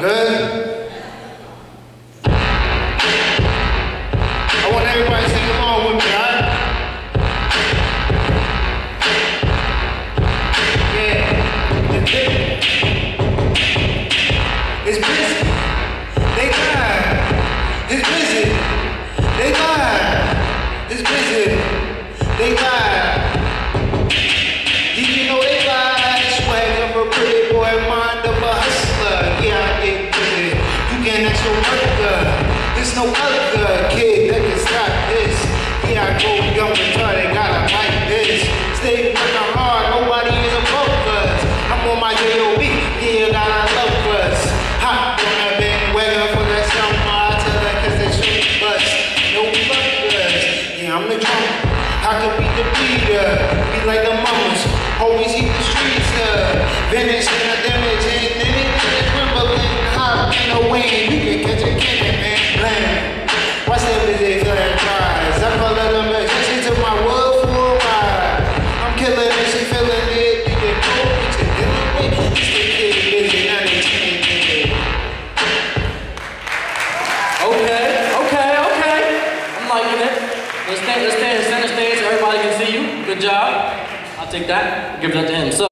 Good? I want everybody to sing along with me, alright? Yeah. It's big. Your worker. There's no other kid that can stop this. Yeah, I go young retarded, gotta like this. Stay working hard, nobody is above us. I'm on my J.O.B. Yeah, God, I love us. Hot on that bandwagon for that summer. I tell her cause they shoot bus. No fuckers. Yeah, I'm the drummer. I could be the leader. Let's stay in center stage everybody can see you. Good job. I'll take that. Give that to him. So.